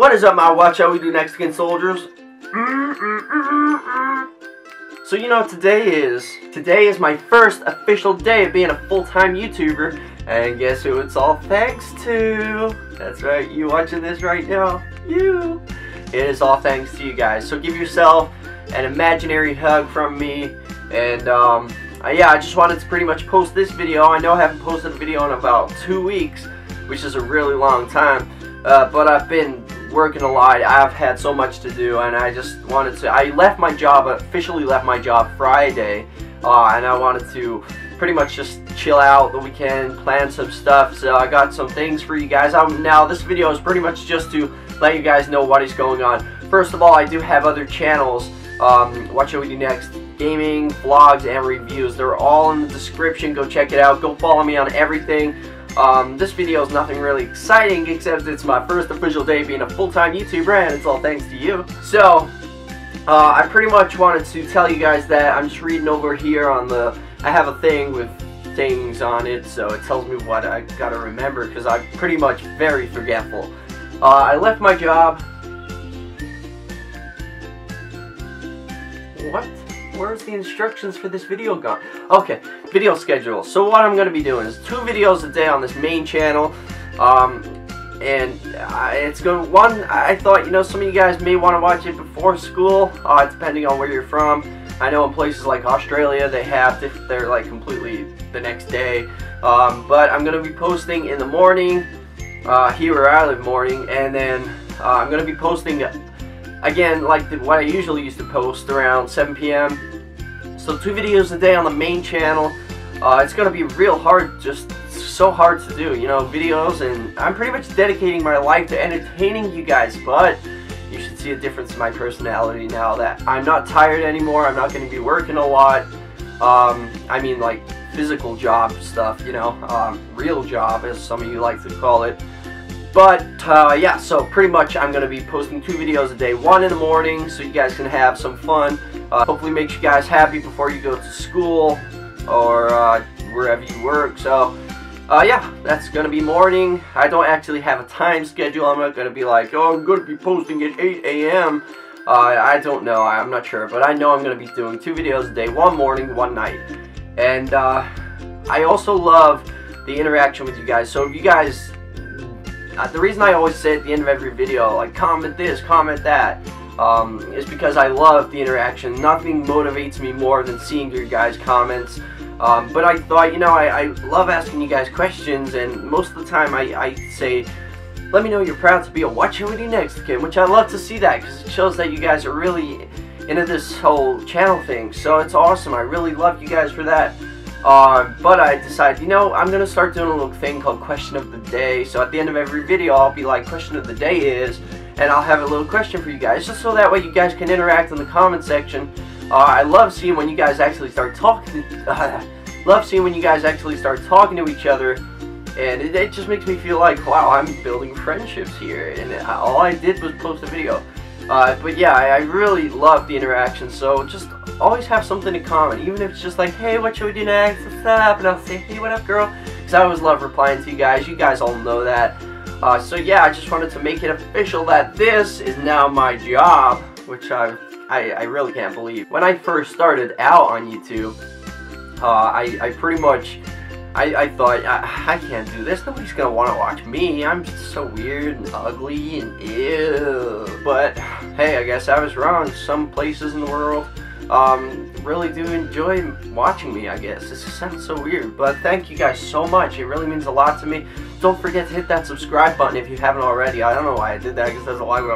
What is up, my What Shall We Do Next against soldiers? So you know today is? Today is my first official day of being a full-time YouTuber, and guess who it's all thanks to? That's right, you watching this right now, you. It is all thanks to you guys. So give yourself an imaginary hug from me, and um, uh, yeah, I just wanted to pretty much post this video. I know I haven't posted a video in about two weeks, which is a really long time, uh, but I've been working a lot. I've had so much to do, and I just wanted to. I left my job, officially left my job Friday, uh, and I wanted to pretty much just chill out the weekend, plan some stuff. So I got some things for you guys. Um, now this video is pretty much just to let you guys know what is going on. First of all, I do have other channels. Um, what we do next. Gaming, vlogs, and reviews. They're all in the description. Go check it out. Go follow me on everything. Um, this video is nothing really exciting except it's my first official day being a full-time YouTuber and it's all thanks to you. So, uh, I pretty much wanted to tell you guys that I'm just reading over here on the, I have a thing with things on it so it tells me what I gotta remember because I'm pretty much very forgetful. Uh, I left my job. What? Where's the instructions for this video gone? Okay, video schedule. So what I'm going to be doing is two videos a day on this main channel. Um, and uh, it's going to, one I thought you know some of you guys may want to watch it before school uh, depending on where you're from I know in places like Australia they have they're like completely the next day um, but I'm gonna be posting in the morning uh, here where I live morning and then uh, I'm gonna be posting again like the, what I usually used to post around 7 p.m. So two videos a day on the main channel. Uh, it's gonna be real hard, just so hard to do, you know, videos, and I'm pretty much dedicating my life to entertaining you guys, but you should see a difference in my personality now that I'm not tired anymore, I'm not gonna be working a lot, um, I mean like physical job stuff, you know, um, real job as some of you like to call it. But, uh, yeah, so pretty much I'm going to be posting two videos a day. One in the morning so you guys can have some fun. Uh, hopefully makes you guys happy before you go to school or uh, wherever you work. So, uh, yeah, that's going to be morning. I don't actually have a time schedule. I'm not going to be like, oh, I'm going to be posting at 8 a.m. Uh, I don't know. I'm not sure. But I know I'm going to be doing two videos a day. One morning, one night. And uh, I also love the interaction with you guys. So if you guys uh, the reason I always say at the end of every video, like, comment this, comment that, um, is because I love the interaction. Nothing motivates me more than seeing your guys' comments. Um, but I thought, you know, I, I, love asking you guys questions, and most of the time I, I say, let me know you're proud to be a What Shall We Next kid, which I love to see that, because it shows that you guys are really into this whole channel thing. So it's awesome. I really love you guys for that. Uh, but I decided, you know, I'm going to start doing a little thing called Question of the Day. So at the end of every video, I'll be like, Question of the Day is, and I'll have a little question for you guys, just so that way you guys can interact in the comment section. Uh, I love seeing when you guys actually start talking, uh, love seeing when you guys actually start talking to each other, and it, it just makes me feel like, wow, I'm building friendships here, and all I did was post a video. Uh, but yeah, I, I really love the interaction, so just always have something in common, even if it's just like, hey, what should we do next? What's up? And I'll say, hey, what up, girl? Because I always love replying to you guys. You guys all know that. Uh, so yeah, I just wanted to make it official that this is now my job, which I, I, I really can't believe. When I first started out on YouTube, uh, I, I pretty much, I, I thought, I, I can't do this. Nobody's to want to watch me. I'm so weird and ugly and ew. But, hey, I guess I was wrong. Some places in the world, um, really do enjoy watching me, I guess. This sounds so weird, but thank you guys so much. It really means a lot to me. Don't forget to hit that subscribe button if you haven't already. I don't know why I did that, because there's a lot of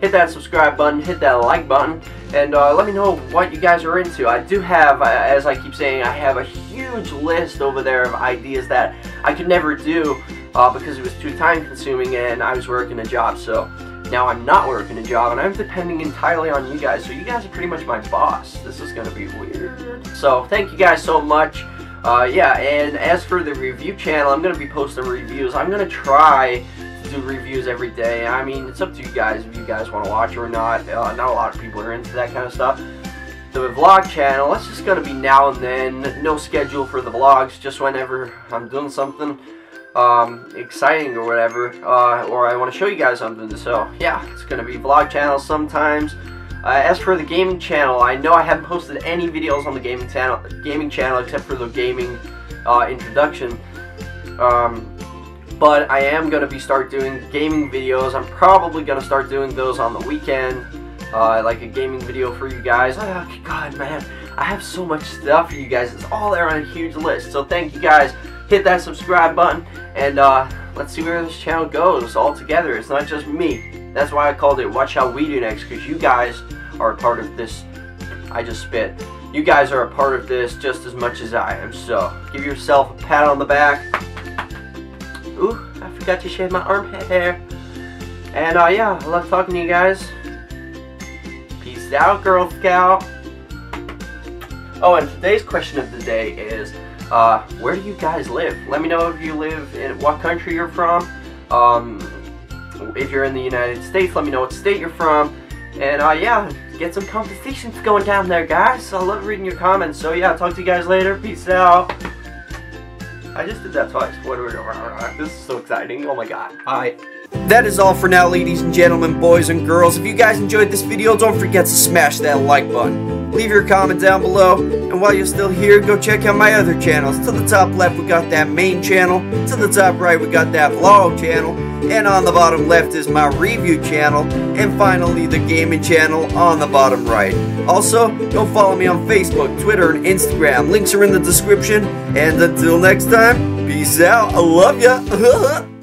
Hit that subscribe button, hit that like button, and uh, let me know what you guys are into. I do have, uh, as I keep saying, I have a huge list over there of ideas that I could never do uh, because it was too time consuming and I was working a job, so now I'm not working a job and I'm depending entirely on you guys. So you guys are pretty much my boss. This is to be weird. So thank you guys so much. Uh, yeah, and as for the review channel, I'm to be posting reviews. I'm to try to do reviews every day. I mean, it's up to you guys if you guys want to watch or not. Uh, not a lot of people are into that kind of stuff. The vlog channel, it's just to be now and then. No schedule for the vlogs, just whenever I'm doing something. Um, exciting or whatever, uh, or I want to show you guys something. So yeah, it's gonna be vlog channels sometimes. Uh, as for the gaming channel, I know I haven't posted any videos on the gaming channel, gaming channel except for the gaming uh, introduction. Um, but I am going to be start doing gaming videos. I'm probably going to start doing those on the weekend, uh, like a gaming video for you guys. Oh, God, man, I have so much stuff for you guys. It's all there on a huge list. So thank you guys. Hit that subscribe button, and uh, let's see where this channel goes all together. It's not just me. That's why I called it What Shall We Do Next, because you guys are a part of this. I just spit. You guys are a part of this just as much as I am. So give yourself a pat on the back. Ooh, I forgot to shave my arm hair. And uh, yeah, I love talking to you guys. Peace out, Girl Scout. Oh, and today's question of the day is, uh, where do you guys live? Let me know if you live in what country you're from. Um, if you're in the United States, let me know what state you're from. And uh, yeah, get some conversations going down there, guys. I love reading your comments. So yeah, talk to you guys later. Peace out. I just did that twice. This is so exciting. Oh my god. Bye. That is all for now, ladies and gentlemen, boys and girls. If you guys enjoyed this video, don't forget to smash that like button. Leave your comment down below, and while you're still here, go check out my other channels. To the top left, we got that main channel. To the top right, we got that vlog channel. And on the bottom left is my review channel. And finally, the gaming channel on the bottom right. Also, go follow me on Facebook, Twitter, and Instagram. Links are in the description. And until next time, peace out. I love ya.